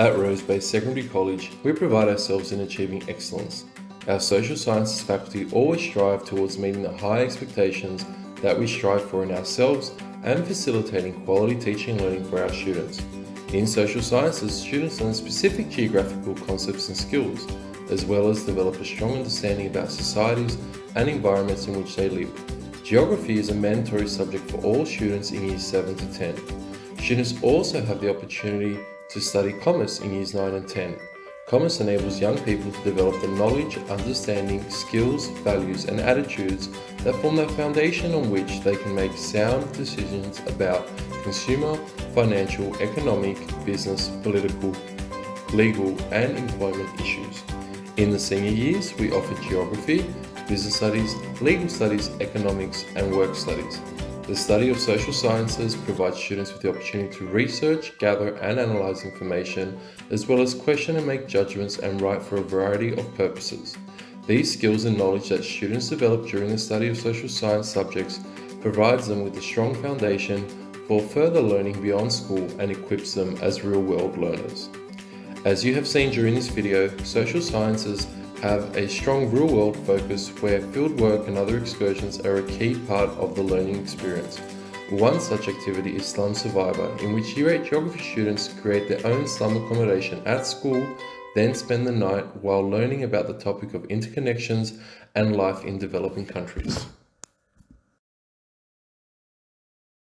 At Rose Bay Secondary College, we pride ourselves in achieving excellence. Our social sciences faculty always strive towards meeting the high expectations that we strive for in ourselves and facilitating quality teaching and learning for our students. In social sciences, students learn specific geographical concepts and skills, as well as develop a strong understanding about societies and environments in which they live. Geography is a mandatory subject for all students in years 7 to 10. Students also have the opportunity to study commerce in years 9 and 10. Commerce enables young people to develop the knowledge, understanding, skills, values, and attitudes that form the foundation on which they can make sound decisions about consumer, financial, economic, business, political, legal, and employment issues. In the senior years, we offer geography, business studies, legal studies, economics, and work studies. The study of social sciences provides students with the opportunity to research, gather, and analyze information, as well as question and make judgments and write for a variety of purposes. These skills and knowledge that students develop during the study of social science subjects provides them with a strong foundation for further learning beyond school and equips them as real-world learners. As you have seen during this video, social sciences have a strong real world focus where fieldwork and other excursions are a key part of the learning experience. One such activity is Slum Survivor, in which Year 8 geography students create their own slum accommodation at school, then spend the night while learning about the topic of interconnections and life in developing countries.